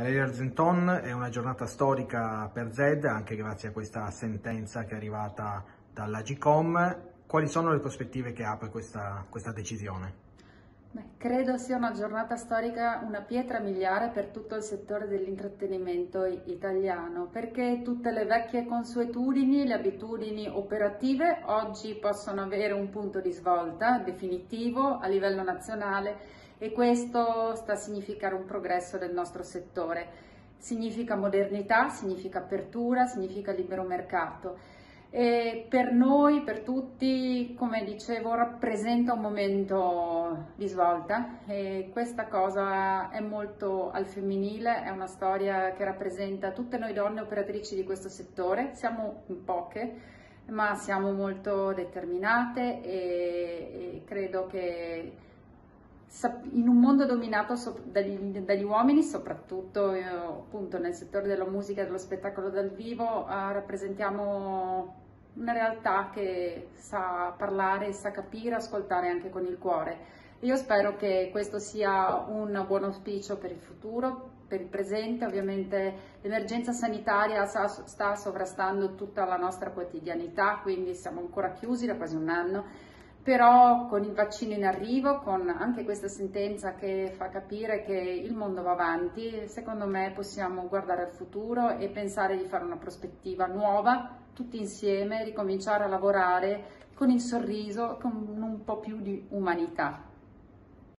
Valeria Argenton è una giornata storica per Zed, anche grazie a questa sentenza che è arrivata dall'Agicom. Quali sono le prospettive che per questa, questa decisione? Beh, credo sia una giornata storica, una pietra miliare per tutto il settore dell'intrattenimento italiano, perché tutte le vecchie consuetudini, le abitudini operative oggi possono avere un punto di svolta definitivo a livello nazionale e questo sta a significare un progresso del nostro settore. Significa modernità, significa apertura, significa libero mercato. E per noi, per tutti, come dicevo, rappresenta un momento di svolta e questa cosa è molto al femminile, è una storia che rappresenta tutte noi donne operatrici di questo settore, siamo poche, ma siamo molto determinate e, e credo che in un mondo dominato dagli, dagli uomini, soprattutto eh, appunto nel settore della musica e dello spettacolo dal vivo, eh, rappresentiamo una realtà che sa parlare, sa capire, ascoltare anche con il cuore. Io spero che questo sia un buon auspicio per il futuro, per il presente. Ovviamente l'emergenza sanitaria sta sovrastando tutta la nostra quotidianità, quindi siamo ancora chiusi da quasi un anno però con il vaccino in arrivo, con anche questa sentenza che fa capire che il mondo va avanti, secondo me possiamo guardare al futuro e pensare di fare una prospettiva nuova, tutti insieme, ricominciare a lavorare con il sorriso, con un po' più di umanità.